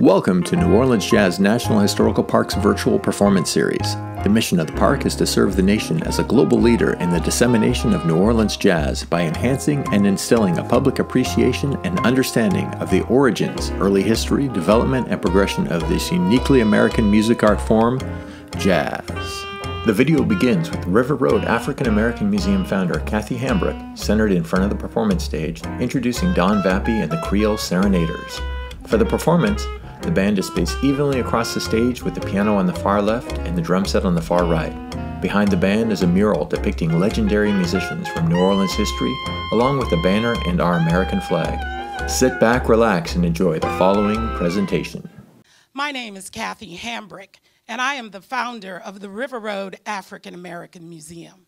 Welcome to New Orleans Jazz National Historical Park's virtual performance series. The mission of the park is to serve the nation as a global leader in the dissemination of New Orleans jazz by enhancing and instilling a public appreciation and understanding of the origins, early history, development, and progression of this uniquely American music art form, jazz. The video begins with River Road African American Museum founder Kathy Hambrick, centered in front of the performance stage, introducing Don Vappie and the Creole Serenaders. For the performance, the band is spaced evenly across the stage with the piano on the far left and the drum set on the far right. Behind the band is a mural depicting legendary musicians from New Orleans history, along with a banner and our American flag. Sit back, relax, and enjoy the following presentation. My name is Kathy Hambrick, and I am the founder of the River Road African American Museum.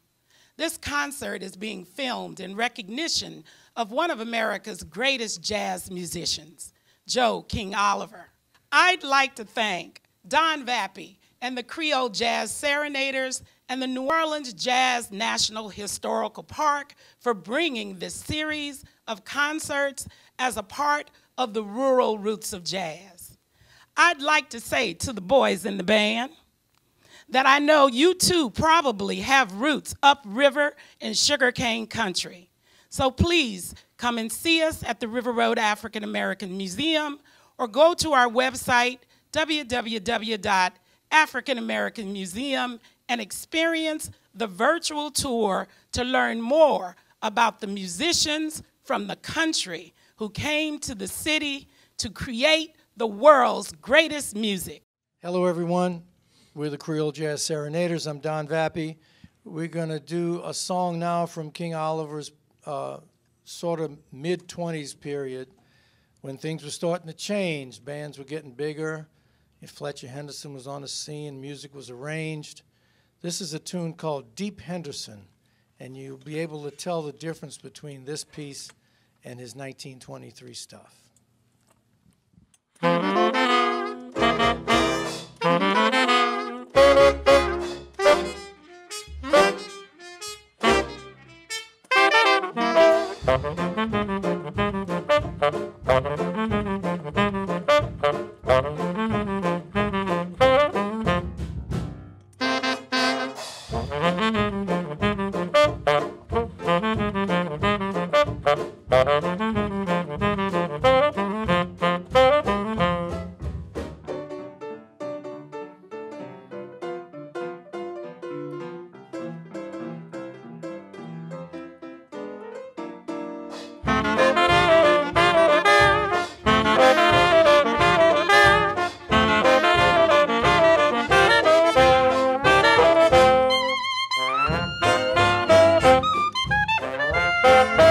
This concert is being filmed in recognition of one of America's greatest jazz musicians, Joe King Oliver. I'd like to thank Don Vappie and the Creole Jazz Serenaders and the New Orleans Jazz National Historical Park for bringing this series of concerts as a part of the rural roots of jazz. I'd like to say to the boys in the band that I know you too probably have roots upriver in sugarcane country. So please come and see us at the River Road African American Museum or go to our website, www.africanamericanmuseum, and experience the virtual tour to learn more about the musicians from the country who came to the city to create the world's greatest music. Hello, everyone. We're the Creole Jazz Serenaders. I'm Don Vappie. We're going to do a song now from King Oliver's uh, sort of mid 20s period when things were starting to change, bands were getting bigger. If Fletcher Henderson was on the scene, music was arranged. This is a tune called Deep Henderson, and you'll be able to tell the difference between this piece and his 1923 stuff. Thank you. Música Música